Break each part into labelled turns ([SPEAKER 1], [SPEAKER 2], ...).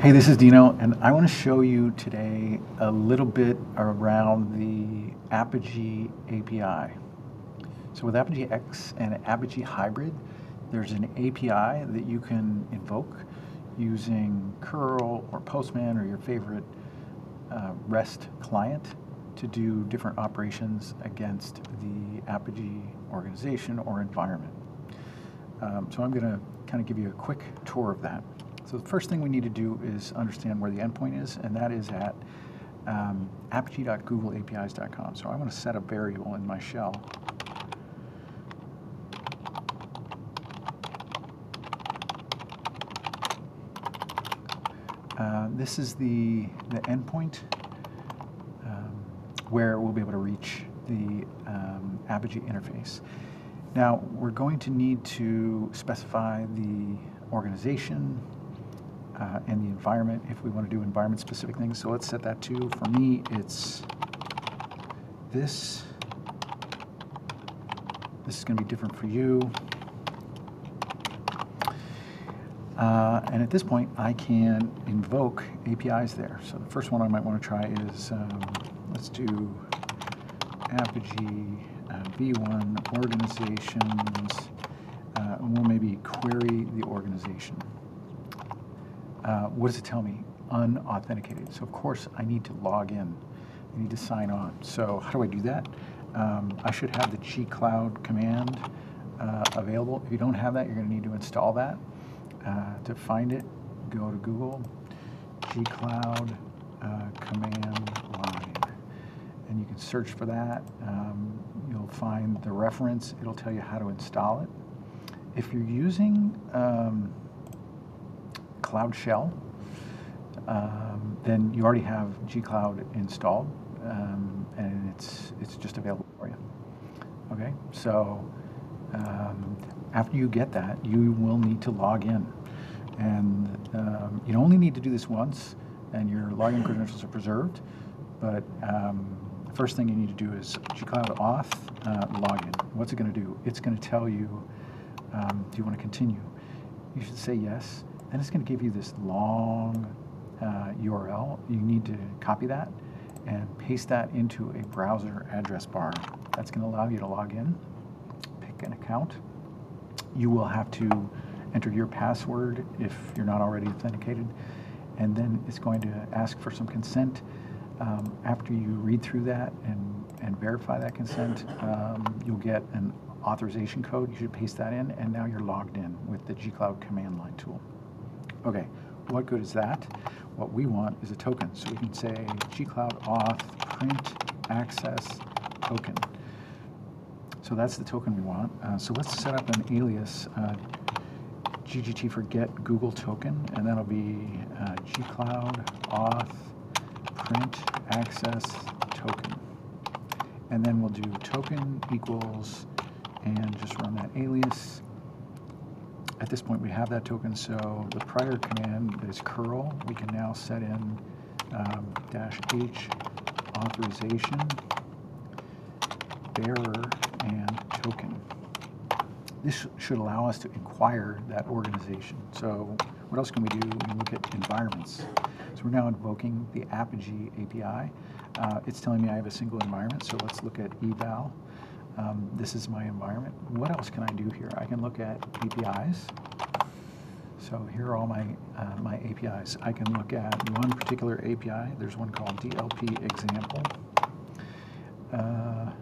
[SPEAKER 1] Hey, this is Dino, and I want to show you today a little bit around the Apigee API. So with Apigee X and Apigee Hybrid, there's an API that you can invoke using curl or Postman or your favorite uh, REST client to do different operations against the Apigee organization or environment. Um, so I'm going to kind of give you a quick tour of that. So the first thing we need to do is understand where the endpoint is, and that is at um, apigee.googleapis.com. So I want to set a variable in my shell. Uh, this is the, the endpoint um, where we'll be able to reach the um, Apigee interface. Now, we're going to need to specify the organization, uh, and the environment if we want to do environment specific things. So let's set that to, for me, it's this. This is going to be different for you. Uh, and at this point, I can invoke APIs there. So the first one I might want to try is, um, let's do Apigee uh, V1 organizations, uh, and we'll maybe query the organization uh, what does it tell me? Unauthenticated. So of course I need to log in. I need to sign on. So how do I do that? Um, I should have the gcloud command uh, available. If you don't have that, you're going to need to install that. Uh, to find it, go to Google, gcloud uh, command line. And you can search for that. Um, you'll find the reference. It'll tell you how to install it. If you're using um, Cloud Shell, um, then you already have gcloud installed, um, and it's it's just available for you. Okay, so um, after you get that, you will need to log in, and um, you only need to do this once, and your login credentials are preserved. But um, the first thing you need to do is gcloud auth uh, login. What's it going to do? It's going to tell you, um, do you want to continue? You should say yes then it's going to give you this long uh, URL. You need to copy that and paste that into a browser address bar. That's going to allow you to log in, pick an account. You will have to enter your password if you're not already authenticated, and then it's going to ask for some consent. Um, after you read through that and, and verify that consent, um, you'll get an authorization code. You should paste that in, and now you're logged in with the gcloud command line tool. Okay, what good is that? What we want is a token. So we can say gcloud auth print access token. So that's the token we want. Uh, so let's set up an alias uh, GGT for get Google token, and that'll be uh, gcloud auth print access token. And then we'll do token equals and just run that alias at this point we have that token, so the prior command is curl. We can now set in um, dash h authorization, bearer, and token. This should allow us to inquire that organization. So what else can we do? We look at environments. So we're now invoking the Apigee API. Uh, it's telling me I have a single environment, so let's look at eval. Um, this is my environment. What else can I do here? I can look at APIs. So here are all my, uh, my APIs. I can look at one particular API. There's one called DLP example. Uh,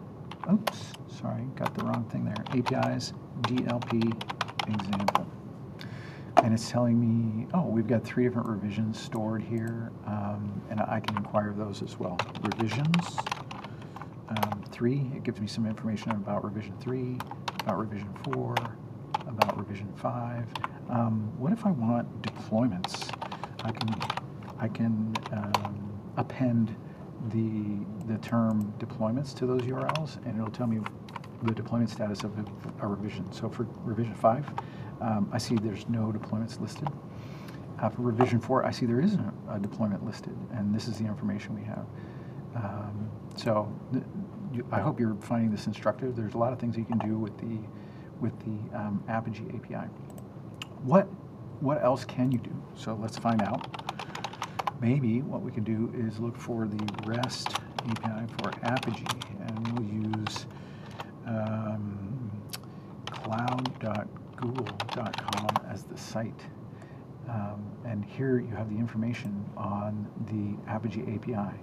[SPEAKER 1] oops, sorry, got the wrong thing there. APIs, DLP example. And it's telling me, oh, we've got three different revisions stored here, um, and I can inquire those as well. Revisions, um, 3, it gives me some information about revision 3, about revision 4, about revision 5. Um, what if I want deployments? I can, I can um, append the, the term deployments to those URLs, and it'll tell me the deployment status of a, revision. So for revision 5, um, I see there's no deployments listed. Uh, for revision 4, I see there is a, a, deployment listed, and this is the information we have. So you, I hope you're finding this instructive. There's a lot of things you can do with the with the um, Apigee API. What what else can you do? So let's find out. maybe what we can do is look for the REST API for Apigee, and we'll use um, cloud.google.com as the site. Um, and here you have the information on the Apigee API,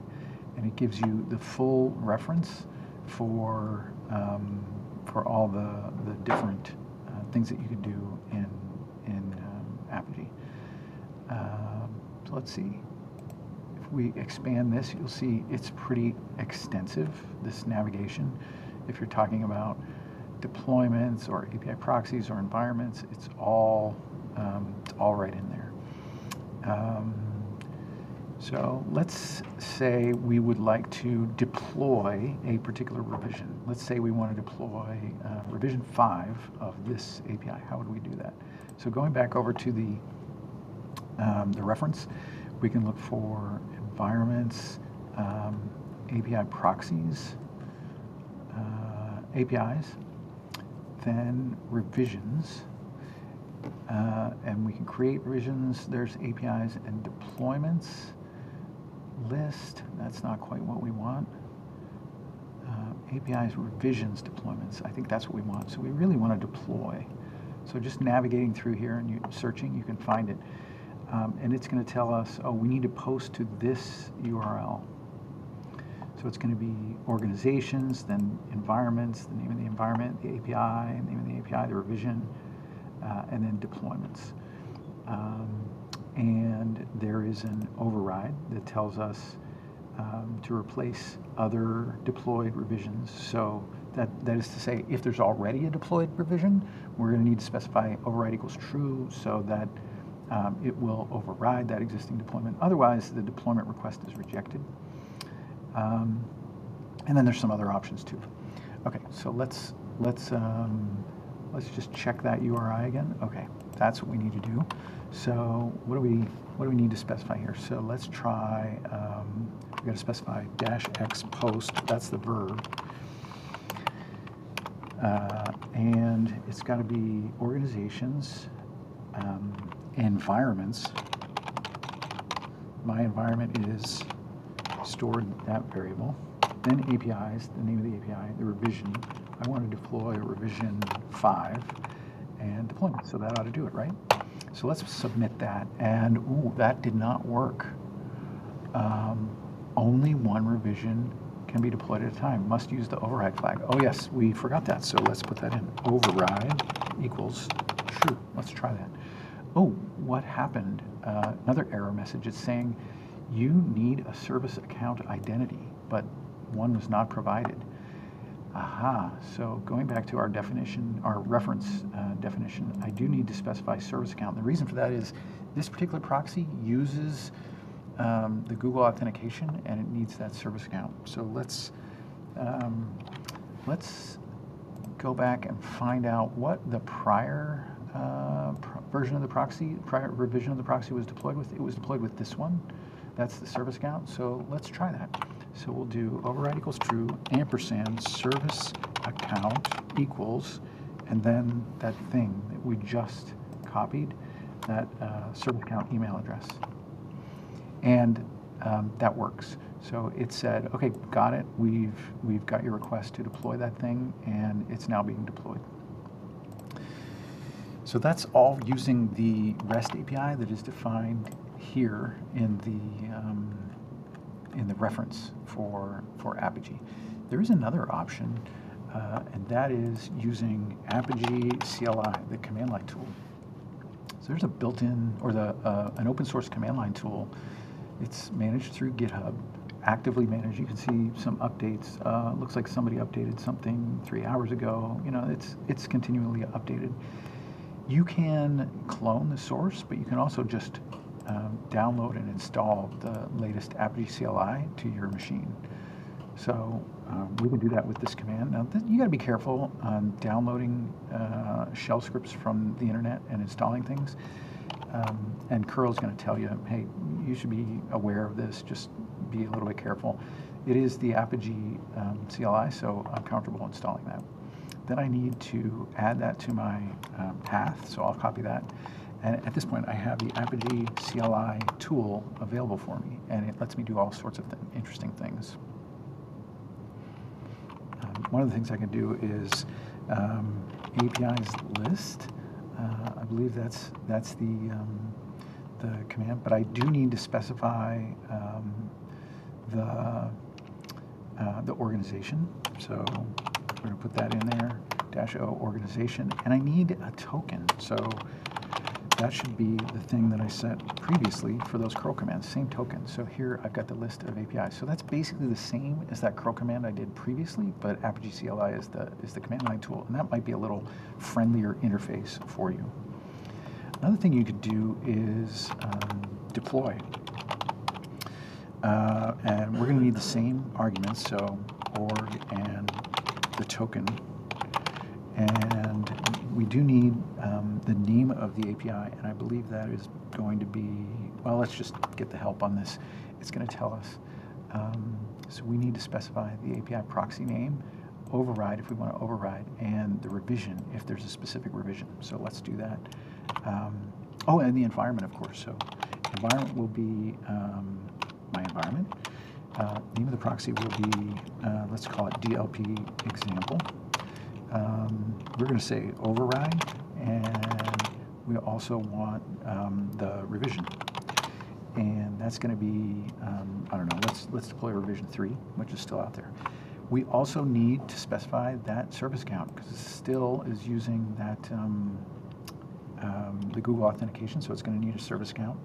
[SPEAKER 1] and it gives you the full reference for um, for all the the different uh, things that you can do in in um, Apigee. Um, so let's see. If we expand this, you'll see it's pretty extensive. This navigation, if you're talking about deployments or API proxies or environments, it's all um, it's all right in there. So let's say we would like to deploy a particular revision. Let's say we want to deploy uh, revision 5 of this API. How would we do that? So going back over to the, um, the reference, we can look for environments, um, API proxies, uh, APIs, then revisions, uh, and we can create revisions. There's APIs and deployments list. That's not quite what we want. Uh, APIs, revisions, deployments. I think that's what we want. So we really want to deploy. So just navigating through here and you, searching, you can find it. Um, and it's going to tell us, oh, we need to post to this URL. So it's going to be organizations, then environments, the name of the environment, the API, name of the API, the revision, uh, and then deployments. Um, and there is an override that tells us um, to replace other deployed revisions. So that, that is to say, if there's already a deployed revision, we're going to need to specify override equals true so that um, it will override that existing deployment. Otherwise, the deployment request is rejected. Um, and then there's some other options too. Okay, so let's let's um, let's just check that URI again. Okay, that's what we need to do. So what do we what do we need to specify here? So let's try. Um, we got to specify dash x post. That's the verb. Uh, and it's got to be organizations, um, environments. My environment is stored in that variable. Then APIs, the name of the API, the revision. I want to deploy revision 5 and deployment, so that ought to do it, right? So let's submit that, and ooh, that did not work. Um, only one revision can be deployed at a time. Must use the override flag. Oh yes, we forgot that, so let's put that in. Override equals true. Let's try that. Oh, what happened? Uh, another error message. It's saying you need a service account identity, but one was not provided. Aha, so going back to our definition, our reference uh, definition, I do need to specify service account. The reason for that is this particular proxy uses um, the Google authentication and it needs that service account. So let's, um, let's go back and find out what the prior uh, version of the proxy, prior revision of the proxy was deployed with. It was deployed with this one. That's the service account. So let's try that. So we'll do override equals true, ampersand, service account equals, and then that thing that we just copied, that uh, service account email address. And um, that works. So it said, okay, got it. We've, we've got your request to deploy that thing, and it's now being deployed. So that's all using the REST API that is defined here in the um, in the reference for, for Apigee. There is another option, uh, and that is using Apigee CLI, the command line tool. So there's a built-in, or the uh, an open source command line tool. It's managed through GitHub, actively managed. You can see some updates. Uh, looks like somebody updated something three hours ago. You know, it's it's continually updated. You can clone the source, but you can also just um, download and install the latest Apigee CLI to your machine. So um, we can do that with this command. Now th you got to be careful on downloading uh, shell scripts from the internet and installing things. Um, and curl is going to tell you, hey, you should be aware of this. Just be a little bit careful. It is the Apigee um, CLI, so I'm comfortable installing that. Then I need to add that to my um, path, so I'll copy that and at this point, I have the Apigee CLI tool available for me, and it lets me do all sorts of th interesting things. Um, one of the things I can do is um, APIs list. Uh, I believe that's that's the um, the command, but I do need to specify um, the uh, the organization. So we're going to put that in there, dash O organization, and I need a token. So that should be the thing that I set previously for those curl commands, same token. So here I've got the list of APIs. So that's basically the same as that curl command I did previously, but Apigee CLI is the, is the command line tool, and that might be a little friendlier interface for you. Another thing you could do is um, deploy. Uh, and we're going to need the same arguments, so org and the token. And we do need um, the name of the API, and I believe that is going to be, well, let's just get the help on this. It's going to tell us. Um, so we need to specify the API proxy name, override if we want to override, and the revision if there's a specific revision. So let's do that. Um, oh, and the environment, of course. So environment will be um, my environment. Uh, name of the proxy will be, uh, let's call it DLP example um, we're going to say override, and we also want um, the revision. And that's going to be, um, I don't know, let's, let's deploy revision 3, which is still out there. We also need to specify that service account because it still is using that um, um, the Google authentication, so it's going to need a service account.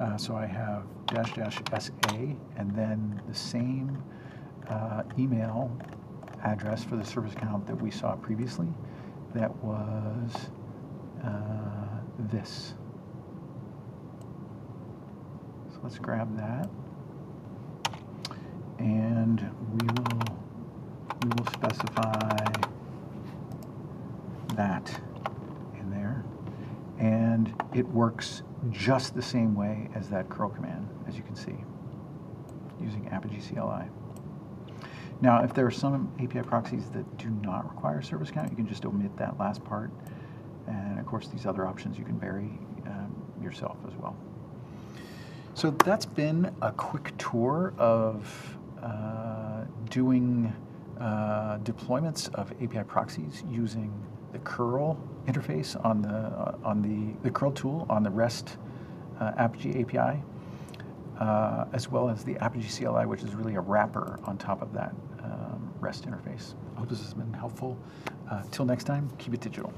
[SPEAKER 1] Uh, so I have dash dash SA and then the same uh, email address for the service account that we saw previously. That was uh, this. So let's grab that. And we will, we will specify that in there. And it works just the same way as that curl command, as you can see, using Apigee CLI. Now, if there are some API proxies that do not require service account, you can just omit that last part. And of course, these other options you can vary um, yourself as well. So that's been a quick tour of uh, doing uh, deployments of API proxies using the curl interface on the uh, on the the curl tool on the REST uh, Apigee API, uh, as well as the Apigee CLI, which is really a wrapper on top of that REST interface. I hope this has been helpful. Uh, till next time, keep it digital.